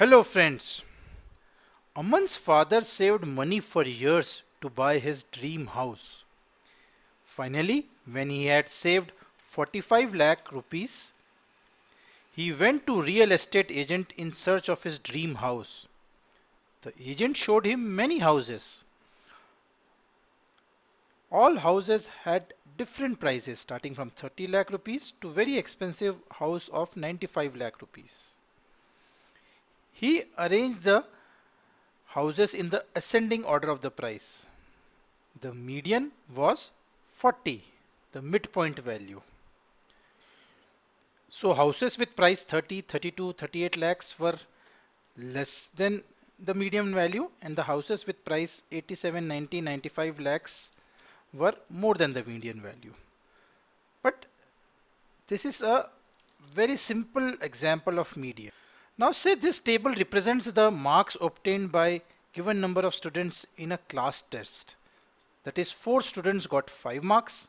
Hello friends. Aman's father saved money for years to buy his dream house. Finally, when he had saved 45 lakh rupees, he went to real estate agent in search of his dream house. The agent showed him many houses. All houses had different prices starting from 30 lakh rupees to very expensive house of 95 lakh rupees. He arranged the houses in the ascending order of the price. The median was 40, the midpoint value. So houses with price 30, 32, 38 lakhs were less than the median value and the houses with price 87, 90, 95 lakhs were more than the median value. But this is a very simple example of median. Now say this table represents the marks obtained by given number of students in a class test. That is 4 students got 5 marks,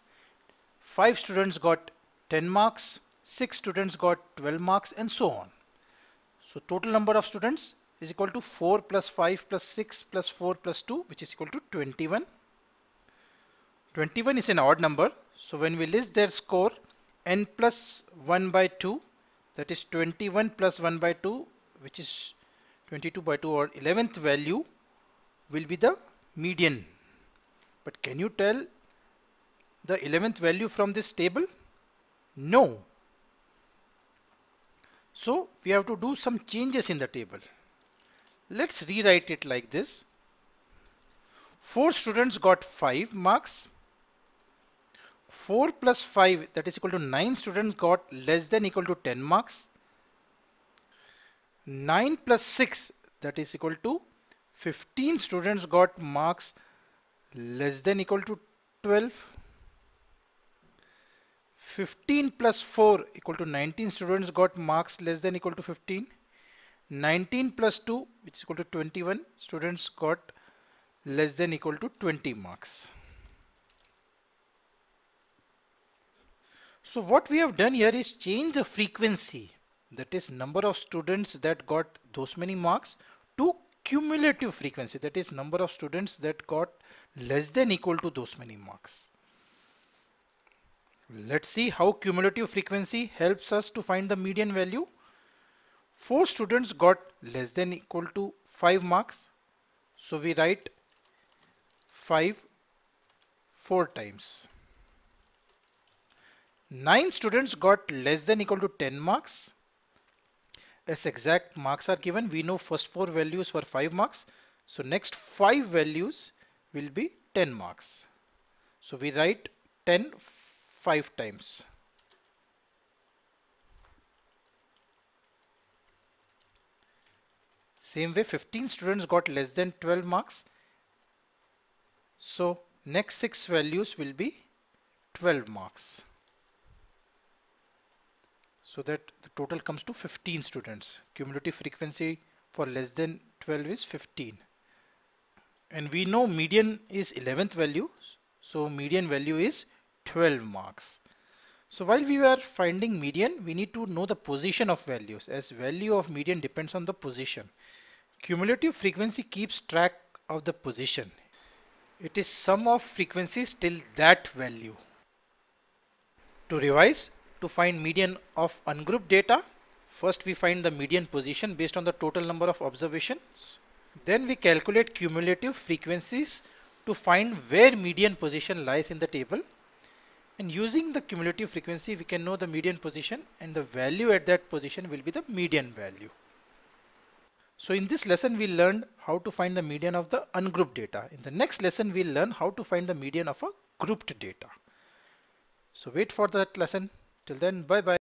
5 students got 10 marks, 6 students got 12 marks and so on. So total number of students is equal to 4 plus 5 plus 6 plus 4 plus 2 which is equal to 21. 21 is an odd number so when we list their score n plus 1 by 2 that is 21 plus 1 by 2 which is 22 by 2 or 11th value will be the median. But can you tell the 11th value from this table? No. So we have to do some changes in the table. Let's rewrite it like this. Four students got 5 marks 4 plus 5 that is equal to 9 students got less than equal to 10 marks. 9 plus 6 that is equal to 15 students got marks less than equal to 12. 15 plus 4 equal to 19 students got marks less than equal to 15. 19 plus 2 which is equal to 21 students got less than equal to 20 marks. So what we have done here is change the frequency that is number of students that got those many marks to cumulative frequency that is number of students that got less than equal to those many marks. Let's see how cumulative frequency helps us to find the median value. 4 students got less than equal to 5 marks. So we write 5 4 times. 9 students got less than equal to 10 marks. As exact marks are given, we know first 4 values were 5 marks. So next 5 values will be 10 marks. So we write 10 5 times. Same way 15 students got less than 12 marks. So next 6 values will be 12 marks so that the total comes to 15 students. Cumulative frequency for less than 12 is 15 and we know median is 11th value so median value is 12 marks. So while we were finding median we need to know the position of values as value of median depends on the position. Cumulative frequency keeps track of the position. It is sum of frequencies till that value. To revise to find median of ungrouped data. First we find the median position based on the total number of observations. Then we calculate cumulative frequencies to find where median position lies in the table. And using the cumulative frequency we can know the median position and the value at that position will be the median value. So in this lesson we learned how to find the median of the ungrouped data. In the next lesson we'll learn how to find the median of a grouped data. So wait for that lesson. Till then, bye bye.